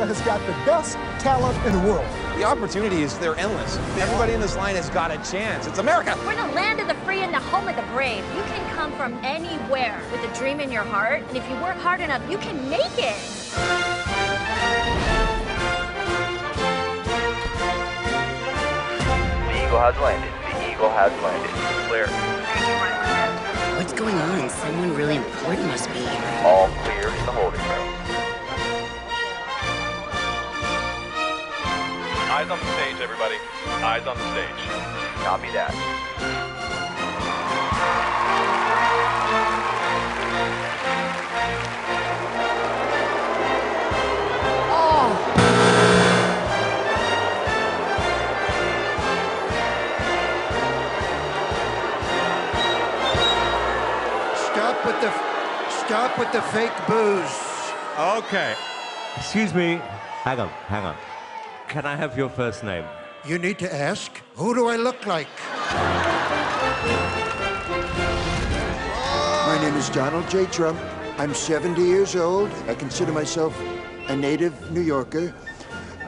America has got the best talent in the world. The opportunities, they're endless. Everybody in this line has got a chance. It's America. We're the land of the free and the home of the brave. You can come from anywhere with a dream in your heart, and if you work hard enough, you can make it. The Eagle has landed. The Eagle has landed. Clear. What's going on? Someone really important must be here. All clear in the holding room. Eyes on the stage, everybody. Eyes on the stage. Copy that. Stop with the stop with the fake boos. Okay. Excuse me. Hang on, hang on. Can I have your first name? You need to ask, who do I look like? My name is Donald J. Trump. I'm 70 years old. I consider myself a native New Yorker.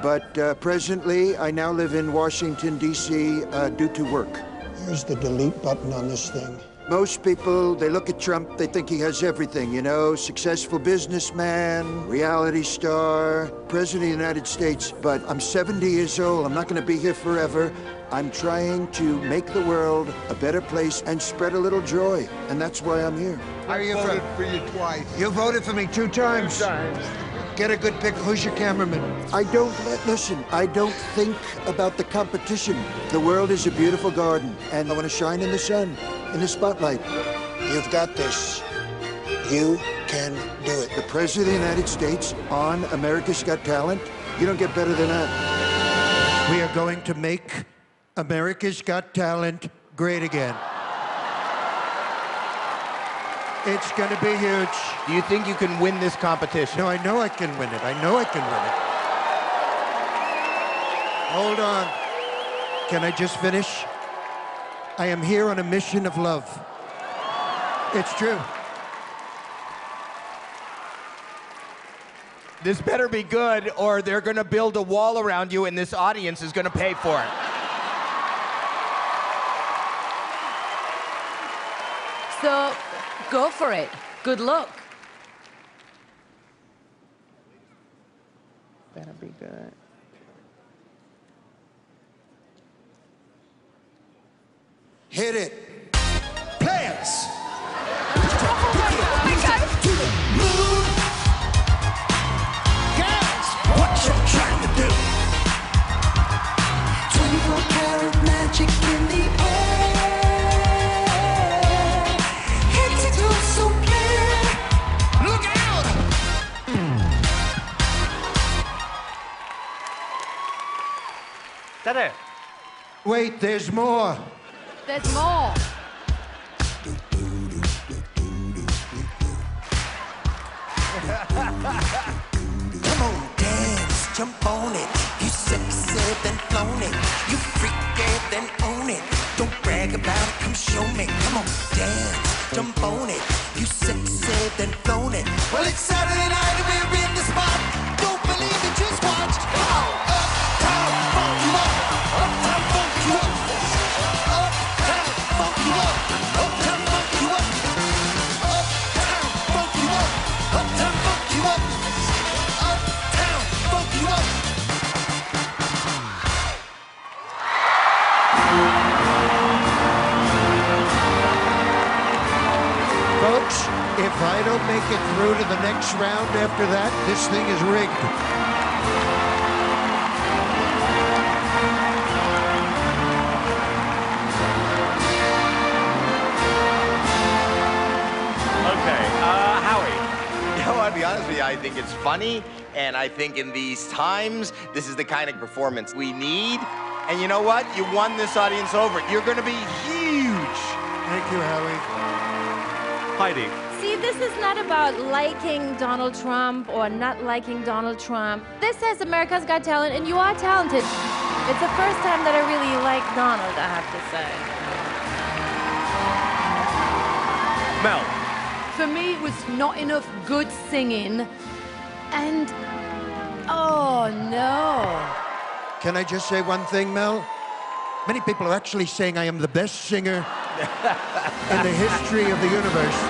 But uh, presently, I now live in Washington, D.C., uh, due to work. Here's the delete button on this thing. Most people, they look at Trump, they think he has everything, you know, successful businessman, reality star, president of the United States. But I'm 70 years old, I'm not gonna be here forever. I'm trying to make the world a better place and spread a little joy, and that's why I'm here. How are you voted from? for you twice. You voted for me two times. Two times. Get a good pick. Who's your cameraman? I don't let, listen. I don't think about the competition. The world is a beautiful garden, and I want to shine in the sun, in the spotlight. You've got this. You can do it. The President of the United States on America's Got Talent. You don't get better than that. We are going to make America's Got Talent great again. It's going to be huge. Do you think you can win this competition? No, I know I can win it. I know I can win it. Hold on. Can I just finish? I am here on a mission of love. It's true. This better be good, or they're gonna build a wall around you, and this audience is gonna pay for it. So, go for it. Good luck. Better be good. Hit it. Plants. What you trying to do? 24 karat magic in the air. Head to toe so clear. Look out! That it? Wait, there's more. There's more. Come on, dance, jump on it. You sexy, then flown it. You freaky, then own it. Don't brag about it, come show me. Come on, dance, jump on it. You sexy, then flown it. Well, it's Saturday Folks, if I don't make it through to the next round after that, this thing is rigged. Okay, uh, Howie. You know, I'll be honest with you, I think it's funny, and I think in these times, this is the kind of performance we need. And you know what? You won this audience over. You're gonna be huge. Thank you, Howie. Heidi. See, this is not about liking Donald Trump or not liking Donald Trump. This says America's Got Talent, and you are talented. It's the first time that I really like Donald, I have to say. Mel. For me, it was not enough good singing, and Oh, no. Can I just say one thing, Mel? Many people are actually saying I am the best singer in the history of the universe.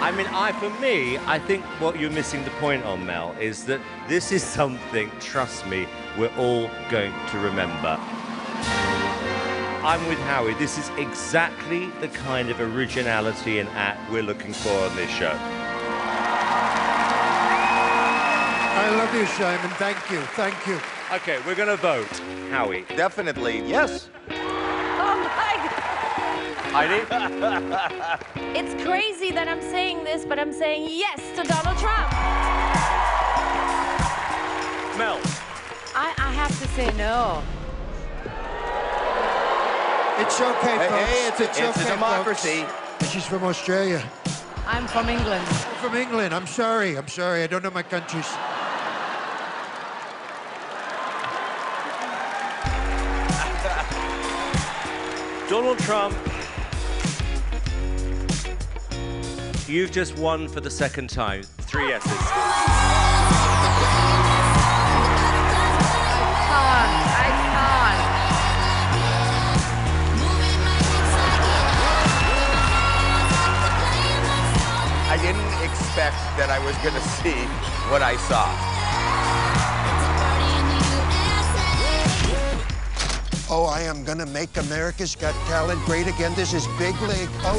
I mean, I for me, I think what you're missing the point on, Mel, is that this is something, trust me, we're all going to remember. I'm with Howie. This is exactly the kind of originality and act we're looking for on this show. I love you, Simon. Thank you. Thank you. Okay, we're going to vote. Howie. Definitely, yes. Oh, my God. Heidi? It's crazy that I'm saying this, but I'm saying yes to Donald Trump. Mel. I, I have to say no. It's okay, Hey, folks. hey, it's a- it's a okay, democracy. folks. She's from Australia. I'm from England. From England. I'm sorry. I'm sorry. I don't know my countries. Donald Trump, you've just won for the second time. Three yeses. I didn't expect that I was going to see what I saw. Oh, I am gonna make America's Got Talent great again. This is big league. Oh.